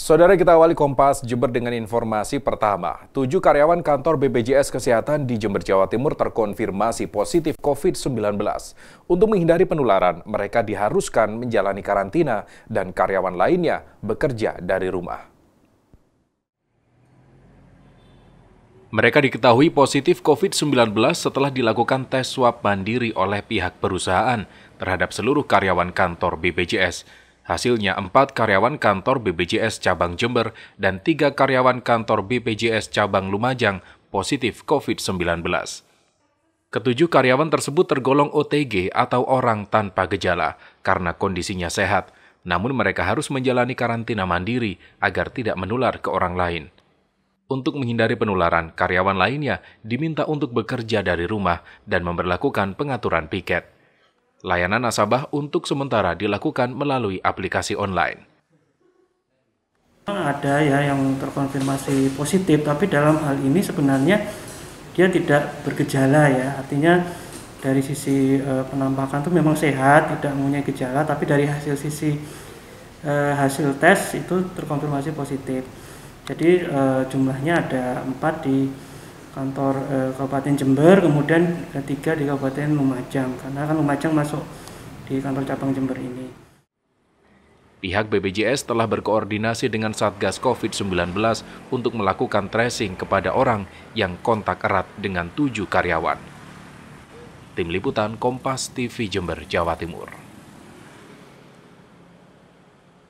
Saudara kita awali Kompas Jember dengan informasi pertama. Tujuh karyawan kantor BPJS Kesehatan di Jember, Jawa Timur terkonfirmasi positif COVID-19. Untuk menghindari penularan, mereka diharuskan menjalani karantina dan karyawan lainnya bekerja dari rumah. Mereka diketahui positif COVID-19 setelah dilakukan tes swab mandiri oleh pihak perusahaan terhadap seluruh karyawan kantor BPJS. Hasilnya empat karyawan kantor BPJS cabang Jember dan tiga karyawan kantor BPJS cabang Lumajang positif COVID-19. Ketujuh karyawan tersebut tergolong OTG atau orang tanpa gejala karena kondisinya sehat, namun mereka harus menjalani karantina mandiri agar tidak menular ke orang lain. Untuk menghindari penularan, karyawan lainnya diminta untuk bekerja dari rumah dan memperlakukan pengaturan piket. Layanan nasabah untuk sementara dilakukan melalui aplikasi online. Ada ya yang terkonfirmasi positif, tapi dalam hal ini sebenarnya dia tidak bergejala ya. Artinya dari sisi e, penampakan itu memang sehat, tidak mempunyai gejala, tapi dari hasil sisi e, hasil tes itu terkonfirmasi positif. Jadi e, jumlahnya ada empat di kantor eh, Kabupaten Jember, kemudian ketiga di Kabupaten Lumajang, karena kan Lumajang masuk di kantor cabang Jember ini. Pihak BPJS telah berkoordinasi dengan Satgas COVID-19 untuk melakukan tracing kepada orang yang kontak erat dengan tujuh karyawan. Tim Liputan Kompas TV Jember, Jawa Timur.